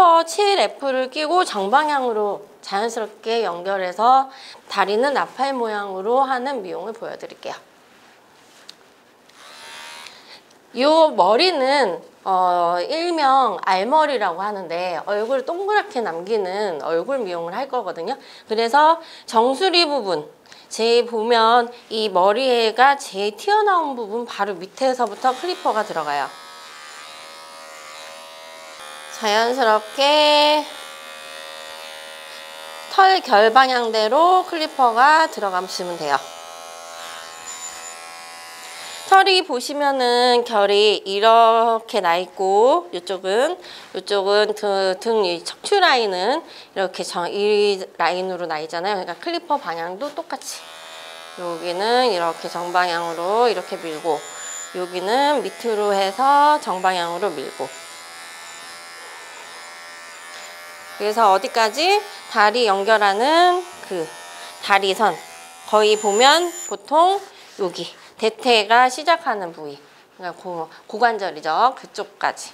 여기서 7F를 끼고 정방향으로 자연스럽게 연결해서 다리는 나팔 모양으로 하는 미용을 보여드릴게요. 이 머리는 어, 일명 알머리라고 하는데 얼굴 동그랗게 남기는 얼굴 미용을 할 거거든요. 그래서 정수리 부분 제 보면 이 머리가 제일 튀어나온 부분 바로 밑에서부터 클리퍼가 들어가요. 자연스럽게 털 결 방향대로 클리퍼가 들어가시면 돼요. 털이 보시면은 결이 이렇게 나 있고 이쪽은 이쪽은 등이 척추 라인은 이렇게 정, 이 라인으로 나 있잖아요. 그러니까 클리퍼 방향도 똑같이 여기는 이렇게 정방향으로 이렇게 밀고 여기는 밑으로 해서 정방향으로 밀고 그래서 어디까지? 다리 연결하는 그 다리선. 거의 보면 보통 여기 대퇴가 시작하는 부위. 그러니까 고, 고관절이죠. 그쪽까지